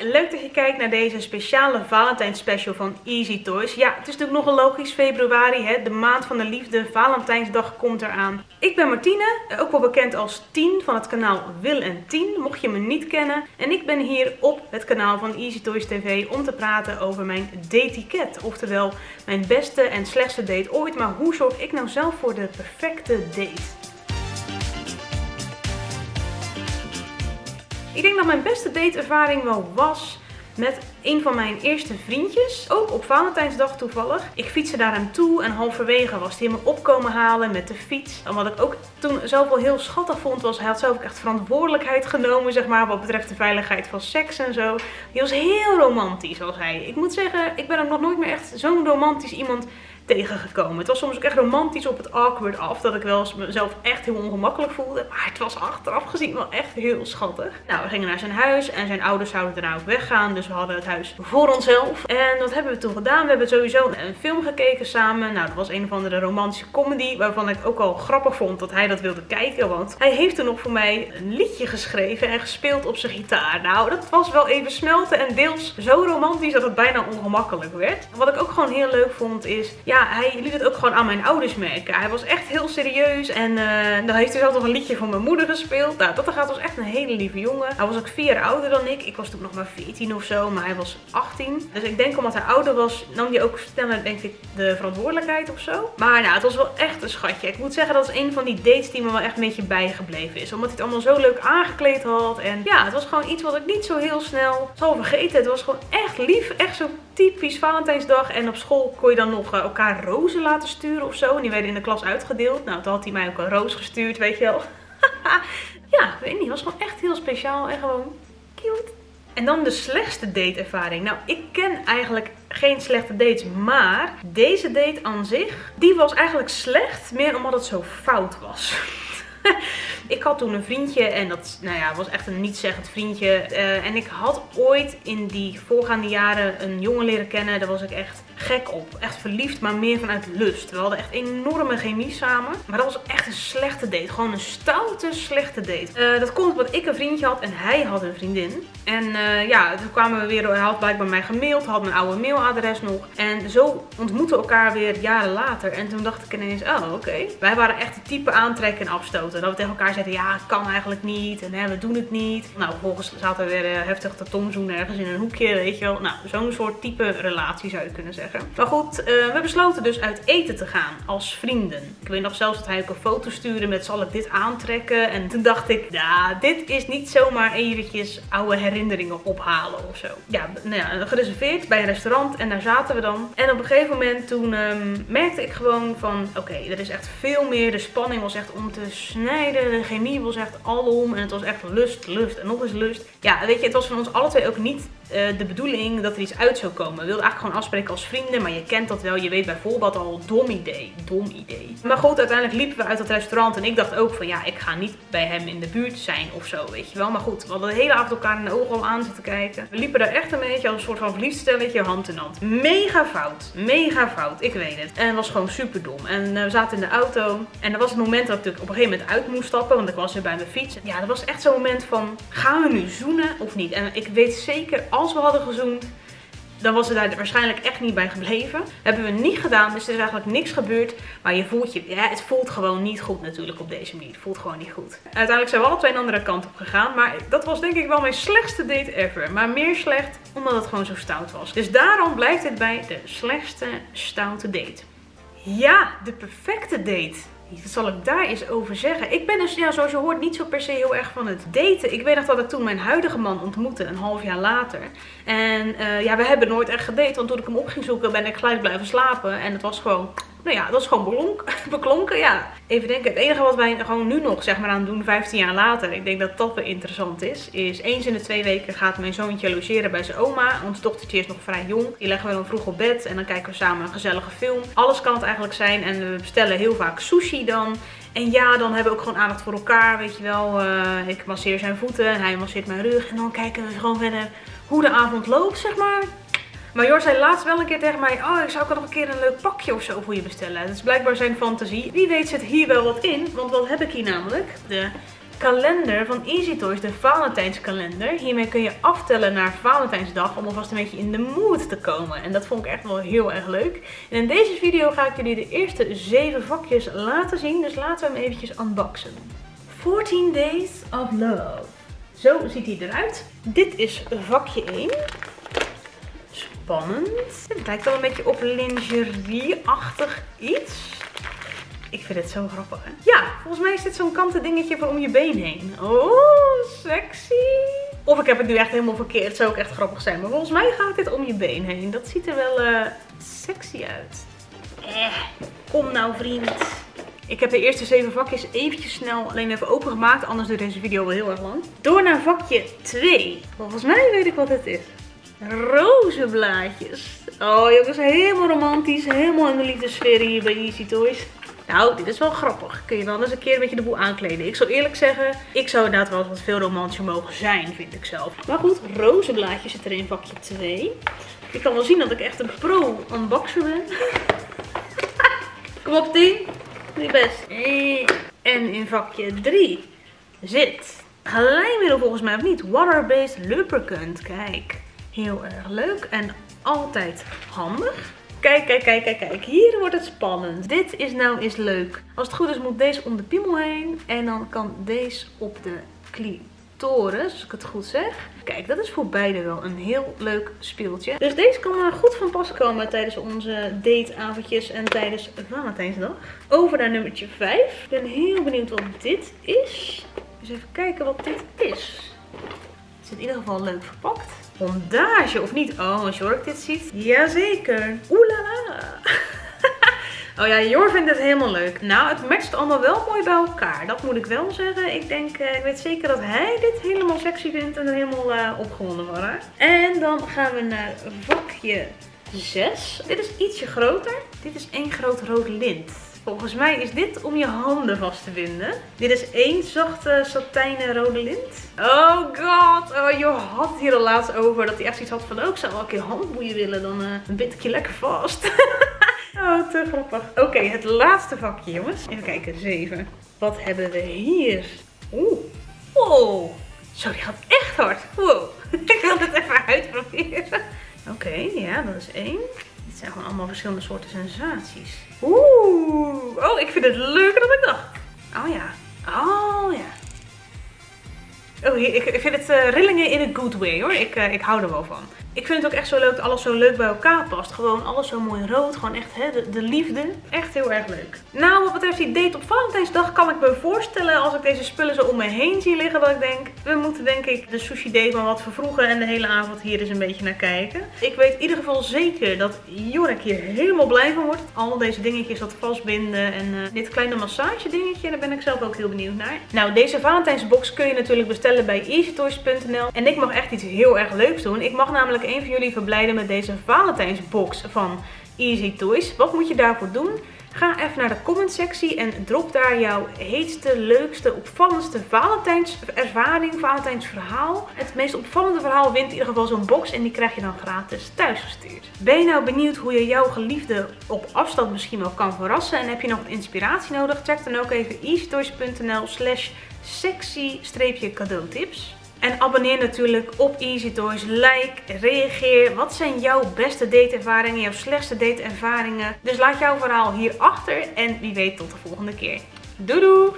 leuk dat je kijkt naar deze speciale Valentijn special van Easy Toys. Ja, het is natuurlijk nogal logisch, februari, hè, de maand van de liefde, Valentijnsdag komt eraan. Ik ben Martine, ook wel bekend als Tien van het kanaal Wil en Tien, mocht je me niet kennen. En ik ben hier op het kanaal van Easy Toys TV om te praten over mijn datetiket. Oftewel, mijn beste en slechtste date ooit, maar hoe zorg ik nou zelf voor de perfecte date? Ik denk dat mijn beste dateervaring wel was met een van mijn eerste vriendjes. Ook op Valentijnsdag toevallig. Ik fietste daar hem toe en halverwege was hij me opkomen halen met de fiets. En wat ik ook toen zelf wel heel schattig vond was, hij had zelf ook echt verantwoordelijkheid genomen, zeg maar, wat betreft de veiligheid van seks en zo. Hij was heel romantisch, was hij. Ik moet zeggen, ik ben ook nog nooit meer echt zo'n romantisch iemand tegengekomen. Het was soms ook echt romantisch op het awkward af. Dat ik wel mezelf echt heel ongemakkelijk voelde. Maar het was achteraf gezien wel echt heel schattig. Nou, we gingen naar zijn huis. En zijn ouders zouden daarna ook weggaan. Dus we hadden het huis voor onszelf. En wat hebben we toen gedaan? We hebben sowieso een film gekeken samen. Nou, dat was een of andere romantische comedy. Waarvan ik ook al grappig vond dat hij dat wilde kijken. Want hij heeft toen nog voor mij een liedje geschreven en gespeeld op zijn gitaar. Nou, dat was wel even smelten. En deels zo romantisch dat het bijna ongemakkelijk werd. Wat ik ook gewoon heel leuk vond is... Ja, hij liet het ook gewoon aan mijn ouders merken. Hij was echt heel serieus. En uh, dan heeft hij zelf nog een liedje voor mijn moeder gespeeld. Nou, dat gaat was echt een hele lieve jongen. Hij was ook vier jaar ouder dan ik. Ik was toen nog maar 14 of zo. Maar hij was 18. Dus ik denk omdat hij ouder was, nam hij ook sneller denk ik de verantwoordelijkheid of zo. Maar nou, het was wel echt een schatje. Ik moet zeggen, dat is een van die dates die me wel echt een beetje bijgebleven is. Omdat hij het allemaal zo leuk aangekleed had. En ja, het was gewoon iets wat ik niet zo heel snel zal vergeten. Het was gewoon echt lief. Echt zo typisch Valentijnsdag. En op school kon je dan nog uh, rozen laten sturen of zo. En die werden in de klas uitgedeeld. Nou, toen had hij mij ook een roos gestuurd, weet je wel. ja, weet niet. Was gewoon echt heel speciaal en gewoon cute. En dan de slechtste dateervaring. Nou, ik ken eigenlijk geen slechte dates, maar deze date aan zich, die was eigenlijk slecht, meer omdat het zo fout was. ik had toen een vriendje en dat nou ja, was echt een niet-zeggend vriendje. Uh, en ik had ooit in die voorgaande jaren een jongen leren kennen. Daar was ik echt gek op. Echt verliefd, maar meer vanuit lust. We hadden echt enorme chemie samen. Maar dat was echt een slechte date. Gewoon een stoute, slechte date. Uh, dat komt omdat ik een vriendje had en hij had een vriendin. En uh, ja, toen kwamen we weer, hij had blijkbaar mij gemaild, had mijn oude mailadres nog. En zo ontmoeten we elkaar weer jaren later. En toen dacht ik ineens, oh oké. Wij waren echt het type aantrekken en afstoten. Dat we tegen elkaar zeiden, ja, het kan eigenlijk niet. En hè, we doen het niet. Nou, vervolgens zaten we weer uh, heftig te tongzoenen ergens in een hoekje, weet je wel. Nou, zo'n soort type relatie zou je kunnen zeggen. Maar goed, uh, we besloten dus uit eten te gaan als vrienden. Ik weet nog zelfs dat hij ook een foto stuurde met zal ik dit aantrekken. En toen dacht ik, ja, dit is niet zomaar eventjes oude herinneringen ophalen of zo. Ja, nou ja, gereserveerd bij een restaurant en daar zaten we dan. En op een gegeven moment toen um, merkte ik gewoon van, oké, er is echt veel meer. De spanning was echt om te snijden. De chemie was echt alom. En het was echt lust, lust en nog eens lust. Ja, weet je, het was van ons alle twee ook niet uh, de bedoeling dat er iets uit zou komen. We wilden eigenlijk gewoon afspreken als vrienden, maar je kent dat wel. Je weet bijvoorbeeld al, dom idee, dom idee. Maar goed, uiteindelijk liepen we uit dat restaurant en ik dacht ook van ja, ik ga niet bij hem in de buurt zijn of zo, weet je wel. Maar goed, we hadden de hele avond elkaar in de ogen al aan zitten kijken. We liepen daar echt een beetje als een soort van verliefd stelletje hand in hand. Mega fout, mega fout, ik weet het. En het was gewoon super dom. En uh, we zaten in de auto en dat was het moment dat ik op een gegeven moment uit moest stappen, want ik was weer bij mijn fiets. Ja, dat was echt zo'n moment van, gaan we nu zoenen of niet? En ik weet zeker, als we hadden gezoend, dan was het daar waarschijnlijk echt niet bij gebleven. hebben we niet gedaan, dus er is eigenlijk niks gebeurd. Maar je voelt je, ja, het voelt gewoon niet goed natuurlijk op deze manier. Het voelt gewoon niet goed. Uiteindelijk zijn we alle twee een andere kant op gegaan. Maar dat was denk ik wel mijn slechtste date ever. Maar meer slecht omdat het gewoon zo stout was. Dus daarom blijft het bij de slechtste stoute date. Ja, de perfecte date. Wat zal ik daar eens over zeggen? Ik ben dus, ja, zoals je hoort, niet zo per se heel erg van het daten. Ik weet nog dat ik toen mijn huidige man ontmoette, een half jaar later. En uh, ja, we hebben nooit echt gedate, want toen ik hem op ging zoeken ben ik gelijk blijven slapen. En het was gewoon nou ja, dat is gewoon beklonken, ja. Even denken, het enige wat wij gewoon nu nog zeg maar aan doen, 15 jaar later, ik denk dat dat wel interessant is, is eens in de twee weken gaat mijn zoontje logeren bij zijn oma. Ons dochtertje is nog vrij jong. Die leggen we dan vroeg op bed en dan kijken we samen een gezellige film. Alles kan het eigenlijk zijn en we bestellen heel vaak sushi dan. En ja, dan hebben we ook gewoon aandacht voor elkaar, weet je wel. Uh, ik masseer zijn voeten en hij masseert mijn rug. En dan kijken we gewoon verder hoe de avond loopt, zeg maar. Maar Jor zei laatst wel een keer tegen mij, oh ik zou ook nog een keer een leuk pakje of zo voor je bestellen. Dat is blijkbaar zijn fantasie. Wie weet zit hier wel wat in, want wat heb ik hier namelijk? De kalender van Easy Toys, de Valentijnskalender. Hiermee kun je aftellen naar Valentijnsdag om alvast een beetje in de mood te komen. En dat vond ik echt wel heel erg leuk. En in deze video ga ik jullie de eerste 7 vakjes laten zien. Dus laten we hem eventjes unboxen. 14 Days of Love. Zo ziet hij eruit. Dit is vakje 1 spannend. Het lijkt wel een beetje op lingerie-achtig iets. Ik vind het zo grappig. Hè? Ja, volgens mij is dit zo'n kanten dingetje voor om je been heen. Oh, sexy. Of ik heb het nu echt helemaal verkeerd. Zou ook echt grappig zijn. Maar volgens mij gaat dit om je been heen. Dat ziet er wel uh, sexy uit. Eh, kom nou vriend. Ik heb de eerste zeven vakjes eventjes snel alleen even opengemaakt. Anders duurt deze video wel heel erg lang. Door naar vakje 2. Volgens mij weet ik wat het is rozenblaadjes. Oh jongens, helemaal romantisch. Helemaal in de liefdesfeer hier bij Easy Toys. Nou, dit is wel grappig. Kun je dan eens een keer een beetje de boel aankleden. Ik zal eerlijk zeggen, ik zou inderdaad wel wat veel romantischer mogen zijn, vind ik zelf. Maar goed, rozenblaadjes zit er in vakje 2. Ik kan wel zien dat ik echt een pro-unboxer ben. Kom op, team. Doe je best. En in vakje 3 zit glijmiddel volgens mij of niet. Water-based lubricant. Kijk. Heel erg leuk en altijd handig. Kijk, kijk, kijk, kijk, kijk. Hier wordt het spannend. Dit is nou eens leuk. Als het goed is moet deze om de piemel heen. En dan kan deze op de clitoris, als ik het goed zeg. Kijk, dat is voor beide wel een heel leuk speeltje. Dus deze kan goed van pas komen tijdens onze dateavondjes en tijdens Valentijnsdag. Over naar nummertje 5. Ik ben heel benieuwd wat dit is. Dus even kijken wat dit is. Is in ieder geval leuk verpakt bondage of niet? Oh, als Jork dit ziet. Jazeker. Oelala. oh ja, Jor vindt het helemaal leuk. Nou, het matcht allemaal wel mooi bij elkaar. Dat moet ik wel zeggen. Ik denk, uh, ik weet zeker dat hij dit helemaal sexy vindt en helemaal uh, opgewonden wordt. En dan gaan we naar vakje 6. Dit is ietsje groter. Dit is één groot rood lint. Volgens mij is dit om je handen vast te binden. Dit is één zachte satijnen rode lint. Oh god, oh, je had hier al laatst over dat hij echt iets had van, oh ik zou wel een keer handboeien willen, dan uh, bind ik je lekker vast. oh, te grappig. Oké, het laatste vakje jongens. Even kijken, zeven. Wat hebben we hier? Oeh, wow. Zo, die gaat echt hard. Wow, ik wil het even uitproberen. Oké, ja, dat is één. Dit zijn gewoon allemaal verschillende soorten sensaties. Oeh, oh, ik vind het leuker dan ik dacht. Oh ja, oh ja. Oh, ik, vind het uh, rillingen in een good way hoor. Ik, uh, ik hou er wel van. Ik vind het ook echt zo leuk dat alles zo leuk bij elkaar past. Gewoon alles zo mooi rood. Gewoon echt hè, de, de, liefde. Echt heel erg leuk. Nou, wat betreft die date op Valentijnsdag kan ik me voorstellen als ik deze spullen zo om me heen zie liggen. Dat ik denk, we moeten denk ik de sushi date maar wat vervroegen en de hele avond hier eens een beetje naar kijken. Ik weet in ieder geval zeker dat Jorek hier helemaal blij van wordt. Al deze dingetjes dat vastbinden en uh, dit kleine massage dingetje. Daar ben ik zelf ook heel benieuwd naar. Nou, deze Valentijnsbox kun je natuurlijk bij easytoys.nl. En ik mag echt iets heel erg leuks doen. Ik mag namelijk een van jullie verblijden met deze Valentijnsbox van Easy Toys. Wat moet je daarvoor doen? Ga even naar de comment sectie en drop daar jouw heetste, leukste, opvallendste Valentijnservaring, Valentijnsverhaal. Het meest opvallende verhaal wint in ieder geval zo'n box en die krijg je dan gratis thuisgestuurd. Ben je nou benieuwd hoe je jouw geliefde op afstand misschien wel kan verrassen en heb je nog inspiratie nodig? Check dan ook even easytoys.nl slash sexy-cadeautips. En abonneer natuurlijk op Easy Toys. Like, reageer. Wat zijn jouw beste dateervaringen, jouw slechtste dateervaringen? Dus laat jouw verhaal hier achter en wie weet tot de volgende keer. Doei doei!